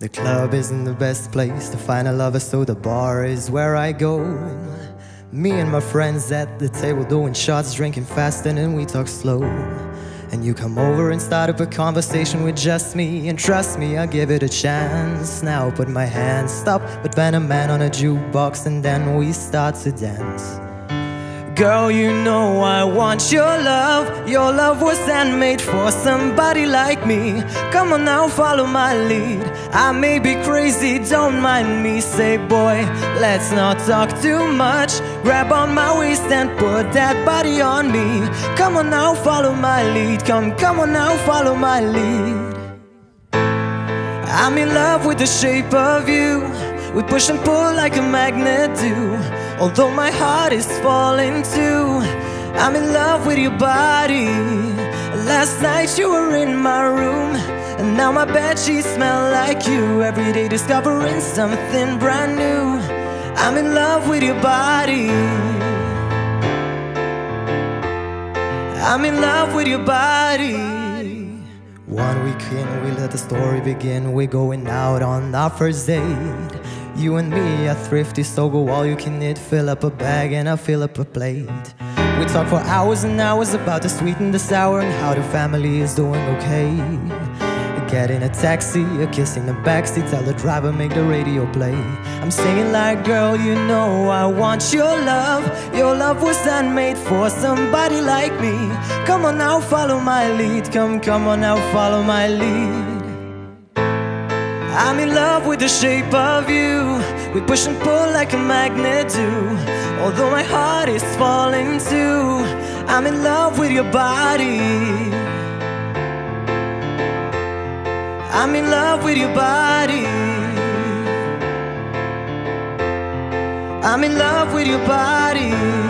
The club isn't the best place to find a lover, so the bar is where I go. Me and my friends at the table doing shots, drinking fast, and then we talk slow. And you come over and start up a conversation with just me, and trust me, I'll give it a chance. Now put my hands stop, but then a man on a jukebox, and then we start to dance. Girl, you know I want your love. Your love was handmade for somebody like me. Come on now, follow my lead. I may be crazy, don't mind me. Say, boy, let's not talk too much. Grab on my waist and put that body on me. Come on now, follow my lead. Come, come on now, follow my lead. I'm in love with the shape of you. We push and pull like a magnet do. Although my heart is falling too. I'm in love with your body. Last night you were in my room. And now my bed sheets smell like you. Every day discovering something brand new. I'm in love with your body. I'm in love with your body. One weekend, we let the story begin. We're going out on our first date. You and me are thrifty, so go all you can eat. Fill up a bag and I'll fill up a plate. We talk for hours and hours about the sweet and the sour and how the family is doing okay. Get in a taxi, a kiss in the backseat, tell the driver make the radio play. I'm singing like, girl, you know I want your love. Your love was handmade for somebody like me. Come on now, follow my lead. Come, come on now, follow my lead. I'm in love with the shape of you. We push and pull like a magnet do. Although my heart is falling too. I'm in love with your body. I'm in love with your body. I'm in love with your body.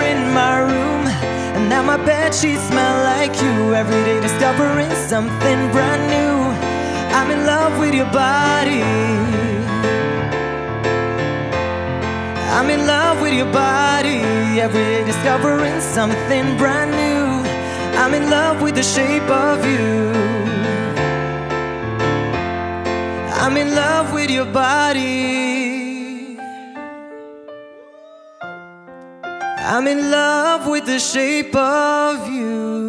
my bed sheets smell like you. Every day discovering something brand new. I'm in love with your body. I'm in love with your body. Every day discovering something brand new. I'm in love with the shape of you. I'm in love with your body. I'm in love with the shape of you.